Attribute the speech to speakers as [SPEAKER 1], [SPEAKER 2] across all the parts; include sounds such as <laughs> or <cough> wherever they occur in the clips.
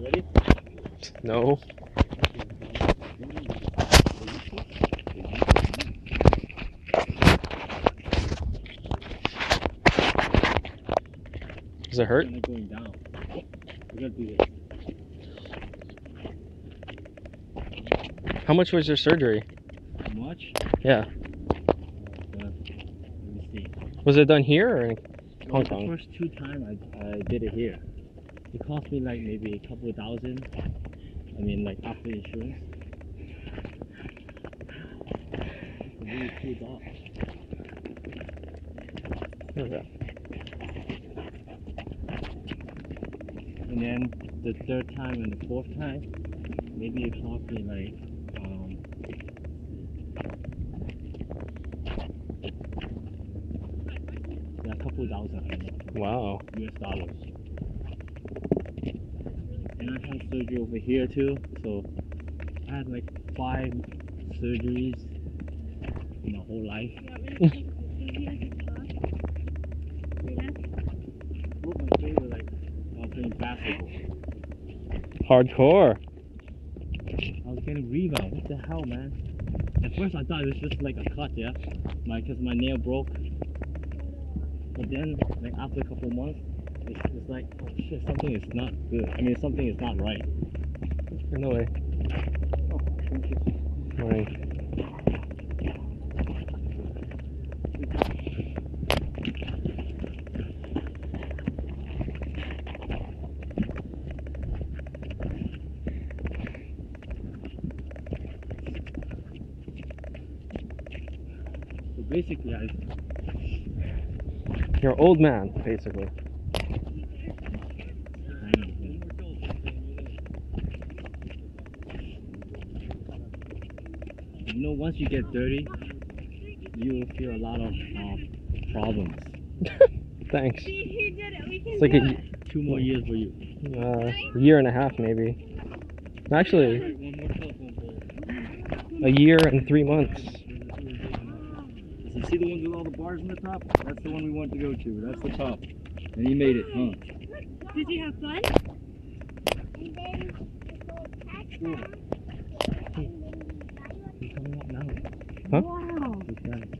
[SPEAKER 1] Ready?
[SPEAKER 2] No. Does it hurt?
[SPEAKER 1] Of going down. We gotta do this.
[SPEAKER 2] How much was your surgery?
[SPEAKER 1] How much?
[SPEAKER 2] Yeah.
[SPEAKER 1] Uh, let me see.
[SPEAKER 2] Was it done here or in
[SPEAKER 1] No,
[SPEAKER 2] Hong
[SPEAKER 1] the
[SPEAKER 2] Kong?
[SPEAKER 1] first two times I, I did it here. It cost me like maybe a couple thousand. I mean, like after insurance. It's really cool dog.
[SPEAKER 2] Okay.
[SPEAKER 1] And then the third time and the fourth time, maybe it cost me like, um, a couple of thousand
[SPEAKER 2] Wow.
[SPEAKER 1] US dollars. And I had surgery over here too, so I had like five surgeries in my whole life. Broke my finger like while playing basketball.
[SPEAKER 2] Hardcore.
[SPEAKER 1] I was getting rebound. What the hell, man? At first I thought it was just like a cut, yeah, my because my nail broke. But then, like after a couple months, it's, it's like, oh shit, something is not good. I mean, something is not right.
[SPEAKER 2] No way.
[SPEAKER 1] Oh, thank you.
[SPEAKER 2] Morning.
[SPEAKER 1] So basically, I
[SPEAKER 2] You're an old man, basically.
[SPEAKER 1] I know. yeah. You know, once you get dirty, you will feel a lot of um, problems. <laughs>
[SPEAKER 2] Thanks.
[SPEAKER 3] See, he did it. We can
[SPEAKER 2] It's like a,
[SPEAKER 3] it.
[SPEAKER 1] Two more years for you.
[SPEAKER 2] uh, year and a half, maybe. Actually,
[SPEAKER 1] One more telephone pole.
[SPEAKER 2] a year and three months.
[SPEAKER 1] You see the ones with all the bars in the top? That's the one we want to go to. That's the top. And he made it, huh?
[SPEAKER 3] Did you have fun?
[SPEAKER 1] He's coming up now.
[SPEAKER 2] Huh?
[SPEAKER 3] Wow.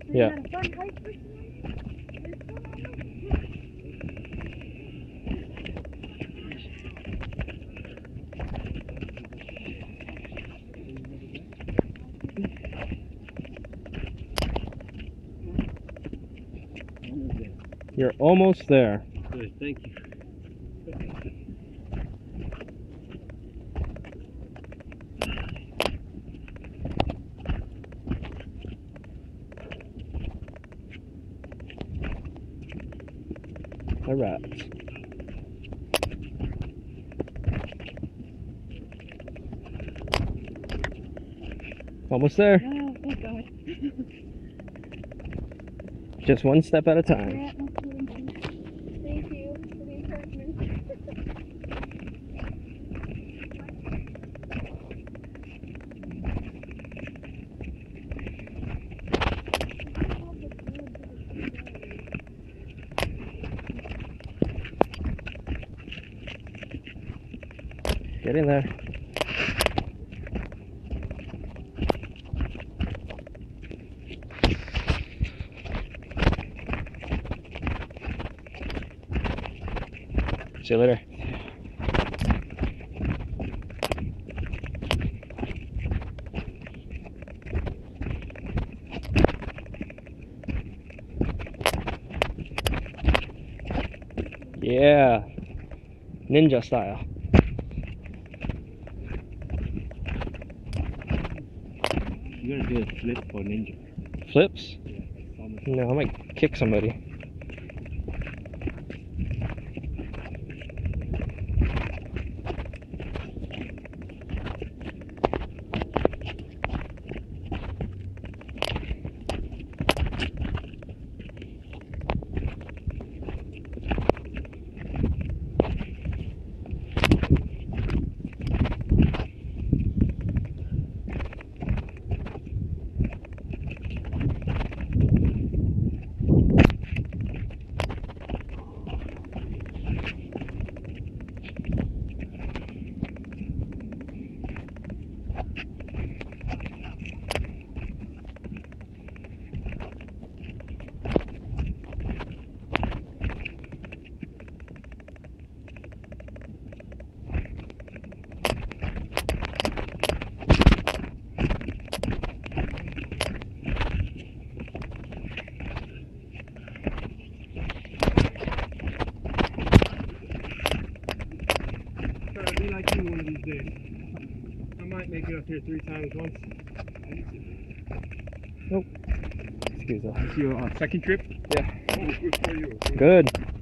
[SPEAKER 2] Yeah.
[SPEAKER 3] You had a fun hike for tonight?
[SPEAKER 1] Almost there.
[SPEAKER 2] You're almost there.
[SPEAKER 1] Good, thank you.
[SPEAKER 2] Right. Almost there.
[SPEAKER 3] Oh. <laughs>
[SPEAKER 2] Just one step at a time.
[SPEAKER 3] We're at Muslim. Thank you for the encouragement.
[SPEAKER 2] Get in there. See you later. Yeah. Ninja style.
[SPEAKER 1] You gotta do a flip for ninja.
[SPEAKER 2] Flips?
[SPEAKER 1] Yeah.
[SPEAKER 2] No, I might kick somebody.
[SPEAKER 4] Might make it up here three times once.
[SPEAKER 2] Excuse us.
[SPEAKER 4] Your uh, second trip?
[SPEAKER 2] Yeah.
[SPEAKER 4] Oh, good for you.
[SPEAKER 2] Good.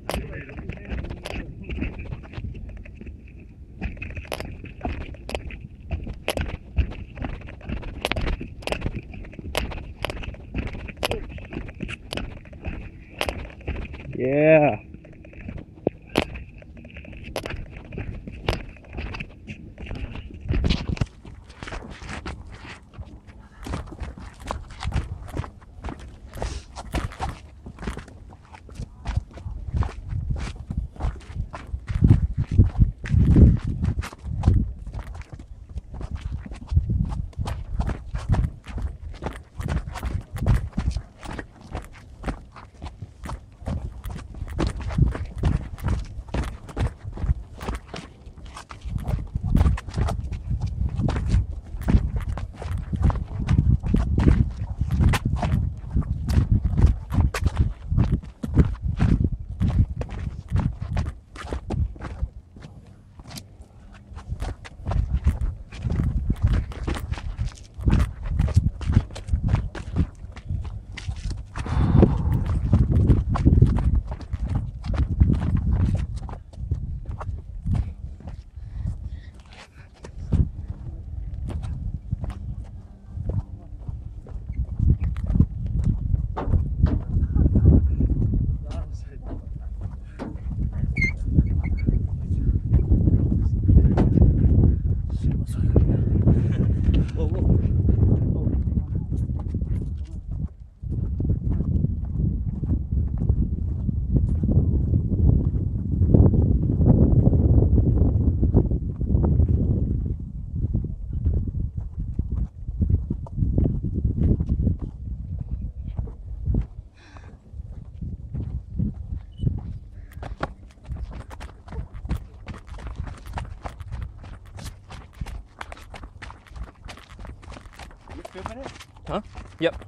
[SPEAKER 5] Filming it?
[SPEAKER 2] Huh? Yep.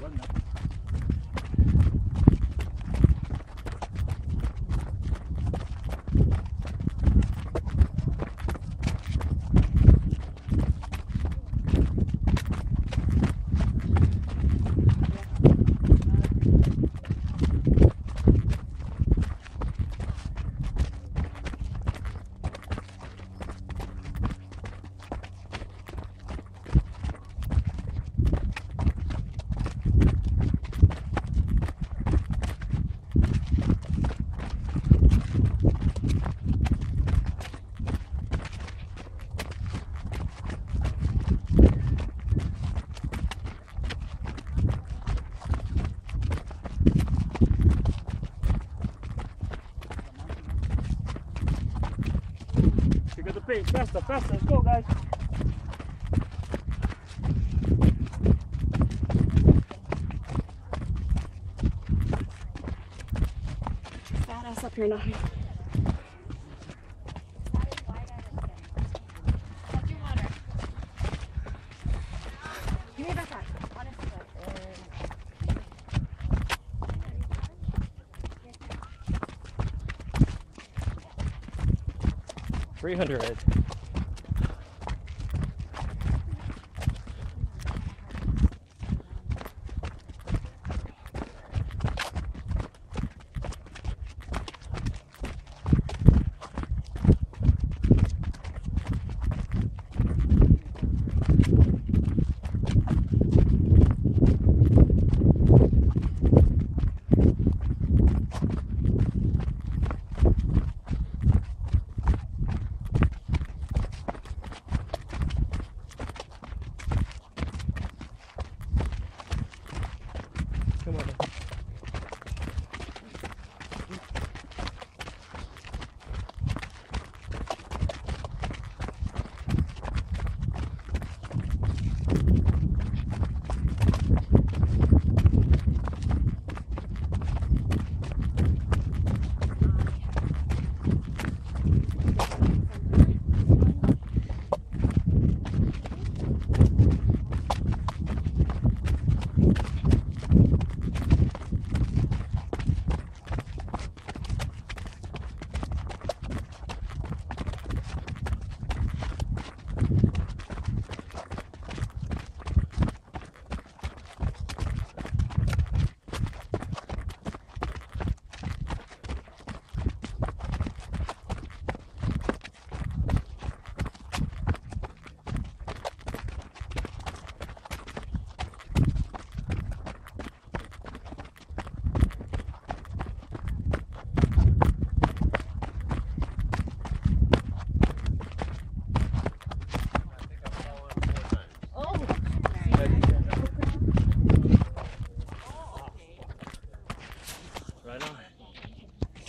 [SPEAKER 5] Run now. Up faster, faster, let's go guys.
[SPEAKER 6] Badass up here now.
[SPEAKER 2] 300.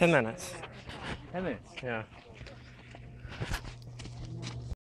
[SPEAKER 2] Hundred. Ten minutes.
[SPEAKER 1] Ten minutes.
[SPEAKER 2] Yeah.